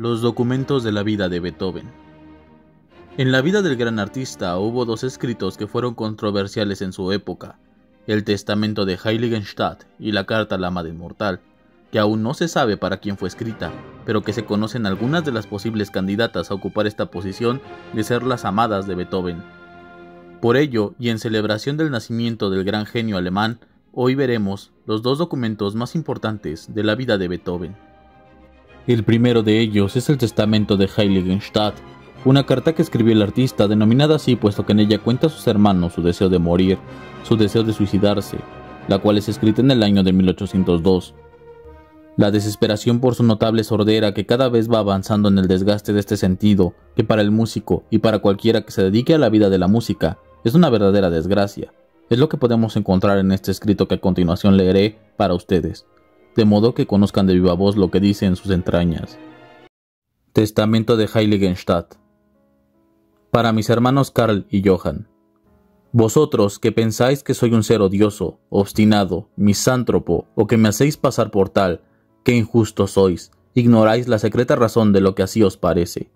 Los documentos de la vida de Beethoven. En la vida del gran artista hubo dos escritos que fueron controversiales en su época, el Testamento de Heiligenstadt y la Carta al Amada Inmortal, que aún no se sabe para quién fue escrita, pero que se conocen algunas de las posibles candidatas a ocupar esta posición de ser las amadas de Beethoven. Por ello, y en celebración del nacimiento del gran genio alemán, hoy veremos los dos documentos más importantes de la vida de Beethoven. El primero de ellos es el Testamento de Heiligenstadt, una carta que escribió el artista, denominada así puesto que en ella cuenta a sus hermanos su deseo de morir, su deseo de suicidarse, la cual es escrita en el año de 1802. La desesperación por su notable sordera que cada vez va avanzando en el desgaste de este sentido, que para el músico y para cualquiera que se dedique a la vida de la música, es una verdadera desgracia. Es lo que podemos encontrar en este escrito que a continuación leeré para ustedes de modo que conozcan de viva voz lo que dice en sus entrañas. Testamento de Heiligenstadt. Para mis hermanos Karl y Johann. Vosotros que pensáis que soy un ser odioso, obstinado, misántropo, o que me hacéis pasar por tal, que injusto sois, ignoráis la secreta razón de lo que así os parece.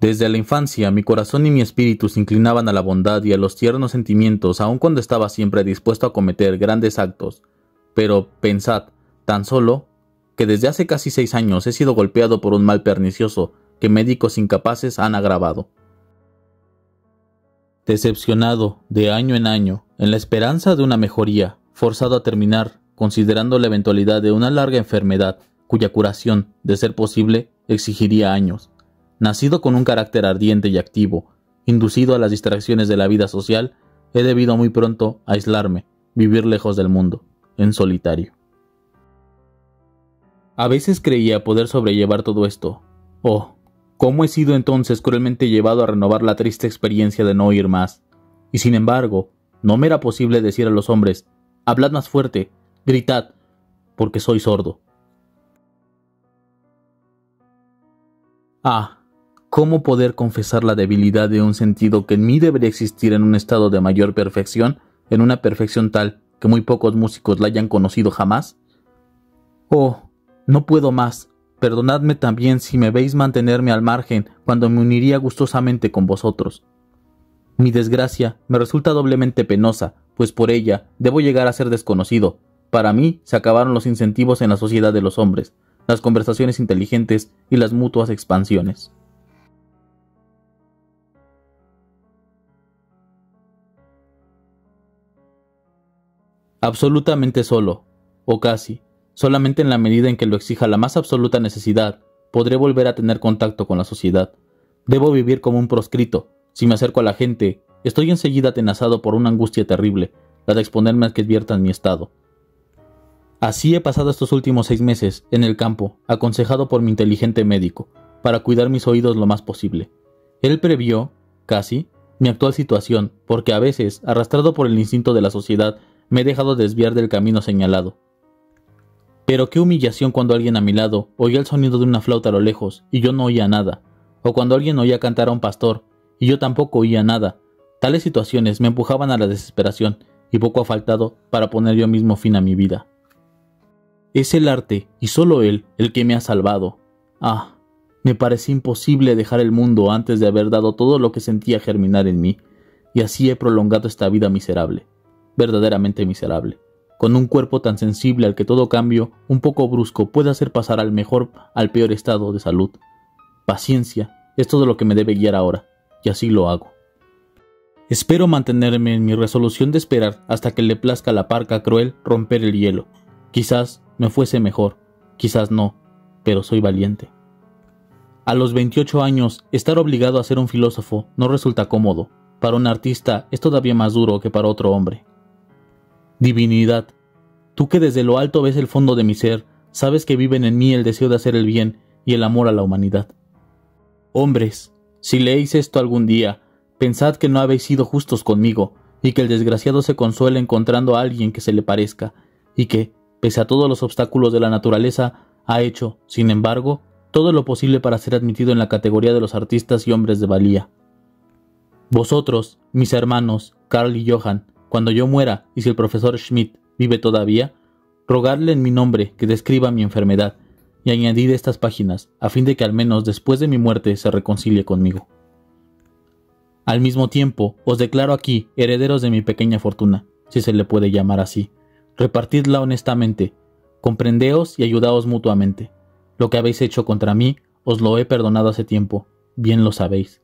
Desde la infancia mi corazón y mi espíritu se inclinaban a la bondad y a los tiernos sentimientos, aun cuando estaba siempre dispuesto a cometer grandes actos. Pero pensad, Tan solo que desde hace casi seis años he sido golpeado por un mal pernicioso que médicos incapaces han agravado. Decepcionado de año en año, en la esperanza de una mejoría, forzado a terminar, considerando la eventualidad de una larga enfermedad, cuya curación, de ser posible, exigiría años. Nacido con un carácter ardiente y activo, inducido a las distracciones de la vida social, he debido muy pronto aislarme, vivir lejos del mundo, en solitario. A veces creía poder sobrellevar todo esto. Oh, cómo he sido entonces cruelmente llevado a renovar la triste experiencia de no oír más. Y sin embargo, no me era posible decir a los hombres, hablad más fuerte, gritad, porque soy sordo. Ah, ¿cómo poder confesar la debilidad de un sentido que en mí debería existir en un estado de mayor perfección, en una perfección tal que muy pocos músicos la hayan conocido jamás? Oh, no puedo más. Perdonadme también si me veis mantenerme al margen cuando me uniría gustosamente con vosotros. Mi desgracia me resulta doblemente penosa, pues por ella debo llegar a ser desconocido. Para mí se acabaron los incentivos en la sociedad de los hombres, las conversaciones inteligentes y las mutuas expansiones. Absolutamente solo, o casi, Solamente en la medida en que lo exija la más absoluta necesidad, podré volver a tener contacto con la sociedad. Debo vivir como un proscrito. Si me acerco a la gente, estoy enseguida atenazado por una angustia terrible, la de exponerme a que adviertan mi estado. Así he pasado estos últimos seis meses, en el campo, aconsejado por mi inteligente médico, para cuidar mis oídos lo más posible. Él previó, casi, mi actual situación, porque a veces, arrastrado por el instinto de la sociedad, me he dejado desviar del camino señalado. Pero qué humillación cuando alguien a mi lado oía el sonido de una flauta a lo lejos y yo no oía nada, o cuando alguien oía cantar a un pastor y yo tampoco oía nada. Tales situaciones me empujaban a la desesperación y poco ha faltado para poner yo mismo fin a mi vida. Es el arte, y solo él, el que me ha salvado. Ah, me parecía imposible dejar el mundo antes de haber dado todo lo que sentía germinar en mí, y así he prolongado esta vida miserable, verdaderamente miserable con un cuerpo tan sensible al que todo cambio, un poco brusco, puede hacer pasar al mejor al peor estado de salud. Paciencia es todo lo que me debe guiar ahora, y así lo hago. Espero mantenerme en mi resolución de esperar hasta que le plazca a la parca cruel romper el hielo. Quizás me fuese mejor, quizás no, pero soy valiente. A los 28 años, estar obligado a ser un filósofo no resulta cómodo. Para un artista es todavía más duro que para otro hombre. Divinidad, tú que desde lo alto ves el fondo de mi ser, sabes que viven en mí el deseo de hacer el bien y el amor a la humanidad. Hombres, si leéis esto algún día, pensad que no habéis sido justos conmigo, y que el desgraciado se consuela encontrando a alguien que se le parezca, y que, pese a todos los obstáculos de la naturaleza, ha hecho, sin embargo, todo lo posible para ser admitido en la categoría de los artistas y hombres de valía. Vosotros, mis hermanos, Carl y Johann, cuando yo muera, y si el profesor Schmidt vive todavía, rogarle en mi nombre que describa mi enfermedad, y añadir estas páginas a fin de que al menos después de mi muerte se reconcilie conmigo. Al mismo tiempo, os declaro aquí herederos de mi pequeña fortuna, si se le puede llamar así. Repartidla honestamente, comprendeos y ayudaos mutuamente. Lo que habéis hecho contra mí, os lo he perdonado hace tiempo, bien lo sabéis.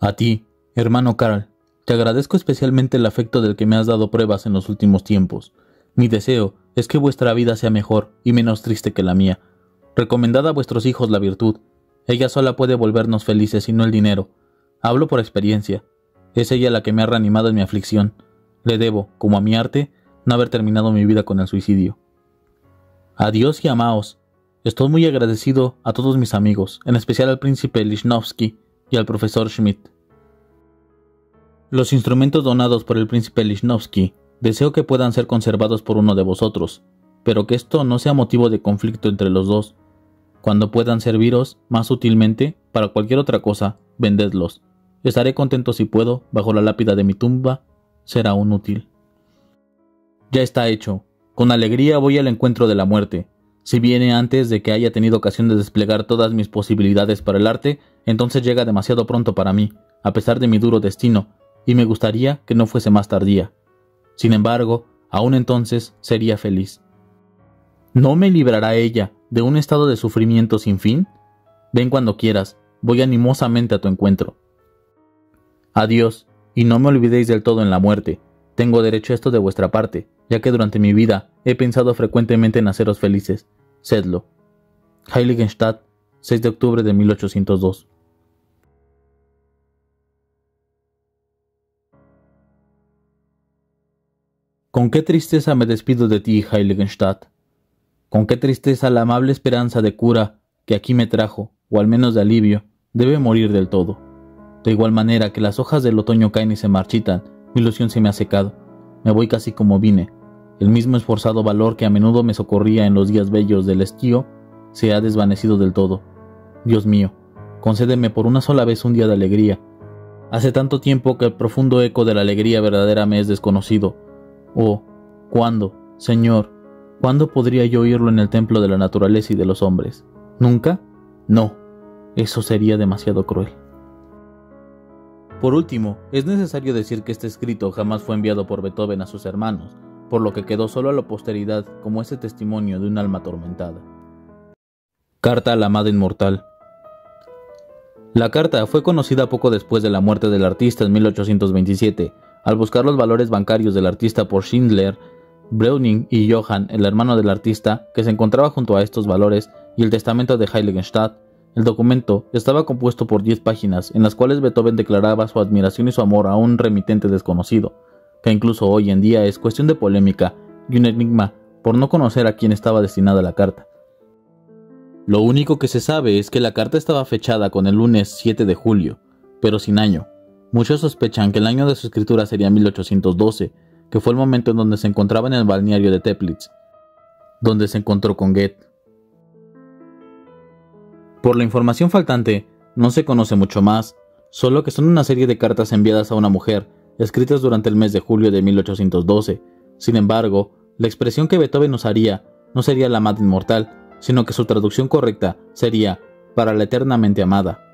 A ti, hermano Carl, te agradezco especialmente el afecto del que me has dado pruebas en los últimos tiempos. Mi deseo es que vuestra vida sea mejor y menos triste que la mía. Recomendad a vuestros hijos la virtud. Ella sola puede volvernos felices y no el dinero. Hablo por experiencia. Es ella la que me ha reanimado en mi aflicción. Le debo, como a mi arte, no haber terminado mi vida con el suicidio. Adiós y amaos. Estoy muy agradecido a todos mis amigos, en especial al príncipe Lichnowsky y al profesor Schmidt. Los instrumentos donados por el príncipe Lichnowsky deseo que puedan ser conservados por uno de vosotros, pero que esto no sea motivo de conflicto entre los dos. Cuando puedan serviros más útilmente para cualquier otra cosa, vendedlos. Estaré contento si puedo, bajo la lápida de mi tumba, será un útil. Ya está hecho. Con alegría voy al encuentro de la muerte. Si viene antes de que haya tenido ocasión de desplegar todas mis posibilidades para el arte, entonces llega demasiado pronto para mí, a pesar de mi duro destino, y me gustaría que no fuese más tardía. Sin embargo, aún entonces sería feliz. ¿No me librará ella de un estado de sufrimiento sin fin? Ven cuando quieras, voy animosamente a tu encuentro. Adiós, y no me olvidéis del todo en la muerte. Tengo derecho a esto de vuestra parte, ya que durante mi vida he pensado frecuentemente en haceros felices. Sedlo. Heiligenstadt, 6 de octubre de 1802. Con qué tristeza me despido de ti, Heiligenstadt. Con qué tristeza la amable esperanza de cura que aquí me trajo, o al menos de alivio, debe morir del todo. De igual manera que las hojas del otoño caen y se marchitan, mi ilusión se me ha secado. Me voy casi como vine. El mismo esforzado valor que a menudo me socorría en los días bellos del estío se ha desvanecido del todo. Dios mío, concédeme por una sola vez un día de alegría. Hace tanto tiempo que el profundo eco de la alegría verdadera me es desconocido. Oh, ¿cuándo, Señor, cuándo podría yo oírlo en el templo de la naturaleza y de los hombres? ¿Nunca? No, eso sería demasiado cruel. Por último, es necesario decir que este escrito jamás fue enviado por Beethoven a sus hermanos, por lo que quedó solo a la posteridad como ese testimonio de un alma atormentada. Carta a la Amada Inmortal La carta fue conocida poco después de la muerte del artista en 1827, al buscar los valores bancarios del artista por Schindler, Browning y Johann, el hermano del artista, que se encontraba junto a estos valores, y el testamento de Heiligenstadt, el documento estaba compuesto por diez páginas, en las cuales Beethoven declaraba su admiración y su amor a un remitente desconocido, que incluso hoy en día es cuestión de polémica y un enigma por no conocer a quién estaba destinada la carta. Lo único que se sabe es que la carta estaba fechada con el lunes 7 de julio, pero sin año, Muchos sospechan que el año de su escritura sería 1812, que fue el momento en donde se encontraba en el balneario de Teplitz, donde se encontró con Goethe. Por la información faltante, no se conoce mucho más, solo que son una serie de cartas enviadas a una mujer, escritas durante el mes de julio de 1812. Sin embargo, la expresión que Beethoven usaría no sería la amada inmortal, sino que su traducción correcta sería para la eternamente amada.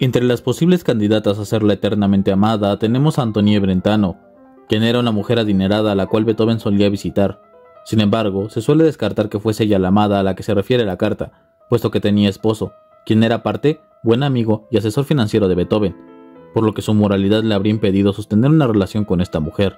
Entre las posibles candidatas a ser la eternamente amada tenemos a Antonie Brentano, quien era una mujer adinerada a la cual Beethoven solía visitar. Sin embargo, se suele descartar que fuese ella la amada a la que se refiere la carta, puesto que tenía esposo, quien era aparte buen amigo y asesor financiero de Beethoven, por lo que su moralidad le habría impedido sostener una relación con esta mujer.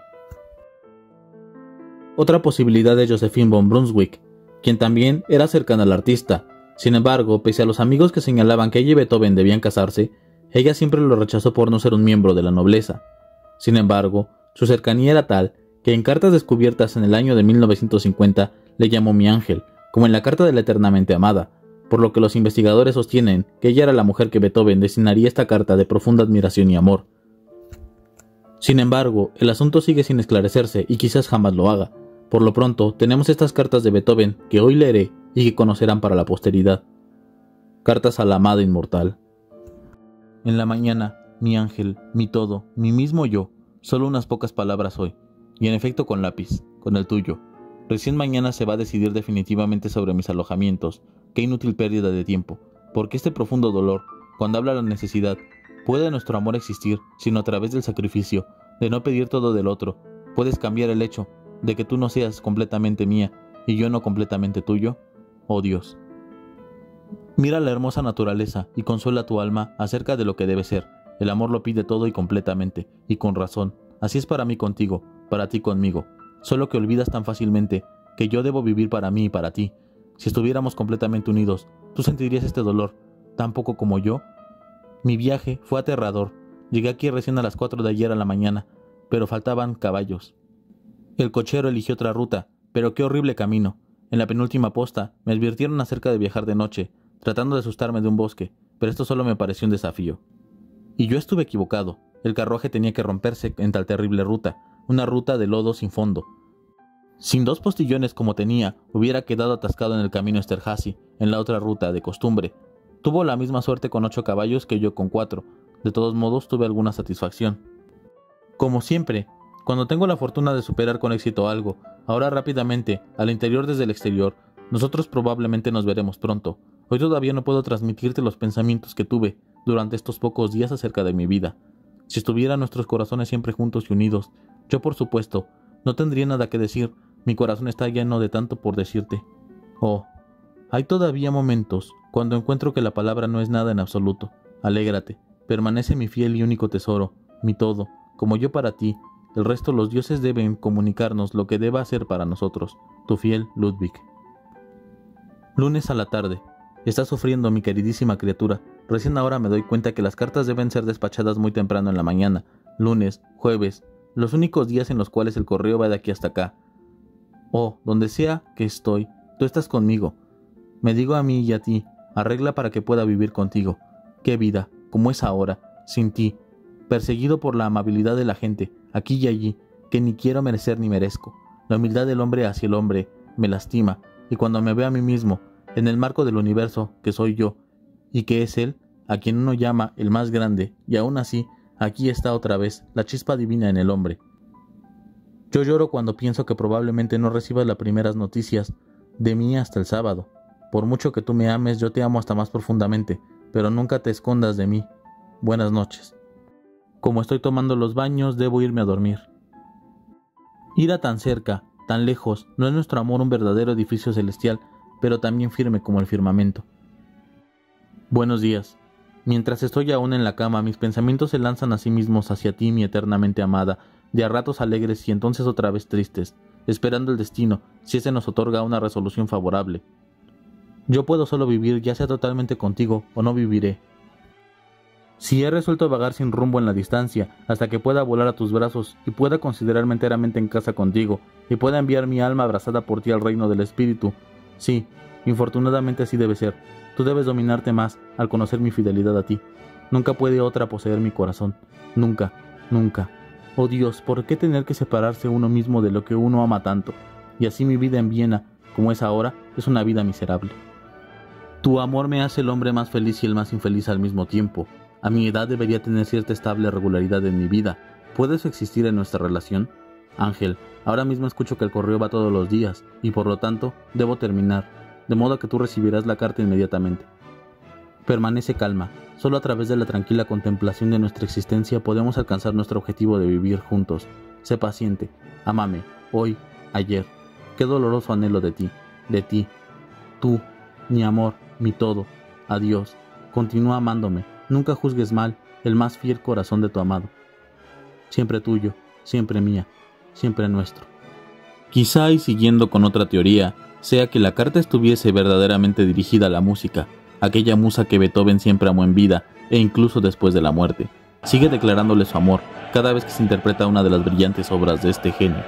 Otra posibilidad es Josephine von Brunswick, quien también era cercana al artista, sin embargo, pese a los amigos que señalaban que ella y Beethoven debían casarse, ella siempre lo rechazó por no ser un miembro de la nobleza. Sin embargo, su cercanía era tal que en cartas descubiertas en el año de 1950 le llamó mi ángel, como en la carta de la eternamente amada, por lo que los investigadores sostienen que ella era la mujer que Beethoven designaría esta carta de profunda admiración y amor. Sin embargo, el asunto sigue sin esclarecerse y quizás jamás lo haga. Por lo pronto, tenemos estas cartas de Beethoven que hoy leeré y que conocerán para la posteridad. Cartas a la amada inmortal. En la mañana, mi ángel, mi todo, mi mismo yo, solo unas pocas palabras hoy, y en efecto con lápiz, con el tuyo. Recién mañana se va a decidir definitivamente sobre mis alojamientos. Qué inútil pérdida de tiempo, porque este profundo dolor, cuando habla la necesidad, puede nuestro amor existir, sino a través del sacrificio, de no pedir todo del otro. Puedes cambiar el hecho de que tú no seas completamente mía y yo no completamente tuyo. Oh Dios. Mira la hermosa naturaleza y consuela tu alma acerca de lo que debe ser. El amor lo pide todo y completamente, y con razón. Así es para mí contigo, para ti conmigo solo que olvidas tan fácilmente que yo debo vivir para mí y para ti. Si estuviéramos completamente unidos, ¿tú sentirías este dolor tan poco como yo? Mi viaje fue aterrador. Llegué aquí recién a las 4 de ayer a la mañana, pero faltaban caballos. El cochero eligió otra ruta, pero qué horrible camino. En la penúltima posta me advirtieron acerca de viajar de noche, tratando de asustarme de un bosque, pero esto solo me pareció un desafío. Y yo estuve equivocado. El carruaje tenía que romperse en tal terrible ruta, una ruta de lodo sin fondo. Sin dos postillones como tenía, hubiera quedado atascado en el camino Esterhazy, en la otra ruta, de costumbre. Tuvo la misma suerte con ocho caballos que yo con cuatro. De todos modos, tuve alguna satisfacción. Como siempre, cuando tengo la fortuna de superar con éxito algo, ahora rápidamente, al interior desde el exterior, nosotros probablemente nos veremos pronto. Hoy todavía no puedo transmitirte los pensamientos que tuve durante estos pocos días acerca de mi vida. Si estuvieran nuestros corazones siempre juntos y unidos, yo por supuesto, no tendría nada que decir, mi corazón está lleno de tanto por decirte. Oh, hay todavía momentos cuando encuentro que la palabra no es nada en absoluto. Alégrate, permanece mi fiel y único tesoro, mi todo, como yo para ti. El resto los dioses deben comunicarnos lo que deba hacer para nosotros. Tu fiel Ludwig. Lunes a la tarde. Está sufriendo mi queridísima criatura. Recién ahora me doy cuenta que las cartas deben ser despachadas muy temprano en la mañana. Lunes, jueves, los únicos días en los cuales el correo va de aquí hasta acá. Oh, donde sea que estoy, tú estás conmigo. Me digo a mí y a ti, arregla para que pueda vivir contigo. Qué vida, como es ahora, sin ti, perseguido por la amabilidad de la gente, aquí y allí, que ni quiero merecer ni merezco. La humildad del hombre hacia el hombre me lastima, y cuando me veo a mí mismo, en el marco del universo, que soy yo, y que es Él, a quien uno llama el más grande, y aún así, aquí está otra vez la chispa divina en el hombre, yo lloro cuando pienso que probablemente no recibas las primeras noticias de mí hasta el sábado. Por mucho que tú me ames, yo te amo hasta más profundamente, pero nunca te escondas de mí. Buenas noches. Como estoy tomando los baños, debo irme a dormir. Ir a tan cerca, tan lejos, no es nuestro amor un verdadero edificio celestial, pero también firme como el firmamento. Buenos días. Mientras estoy aún en la cama, mis pensamientos se lanzan a sí mismos hacia ti, mi eternamente amada, de a ratos alegres y entonces otra vez tristes, esperando el destino, si ese nos otorga una resolución favorable. Yo puedo solo vivir ya sea totalmente contigo o no viviré. Si he resuelto vagar sin rumbo en la distancia, hasta que pueda volar a tus brazos y pueda considerarme enteramente en casa contigo, y pueda enviar mi alma abrazada por ti al reino del Espíritu, sí, infortunadamente así debe ser. Tú debes dominarte más al conocer mi fidelidad a ti. Nunca puede otra poseer mi corazón. Nunca, nunca. Oh Dios, ¿por qué tener que separarse uno mismo de lo que uno ama tanto? Y así mi vida en Viena, como es ahora, es una vida miserable. Tu amor me hace el hombre más feliz y el más infeliz al mismo tiempo. A mi edad debería tener cierta estable regularidad en mi vida. ¿Puede eso existir en nuestra relación? Ángel, ahora mismo escucho que el correo va todos los días, y por lo tanto, debo terminar, de modo que tú recibirás la carta inmediatamente. Permanece calma, Solo a través de la tranquila contemplación de nuestra existencia podemos alcanzar nuestro objetivo de vivir juntos. Sé paciente, amame, hoy, ayer. Qué doloroso anhelo de ti, de ti. Tú, mi amor, mi todo. Adiós. Continúa amándome. Nunca juzgues mal el más fiel corazón de tu amado. Siempre tuyo, siempre mía, siempre nuestro. Quizá y siguiendo con otra teoría, sea que la carta estuviese verdaderamente dirigida a la música, aquella musa que Beethoven siempre amó en vida e incluso después de la muerte. Sigue declarándole su amor cada vez que se interpreta una de las brillantes obras de este genio.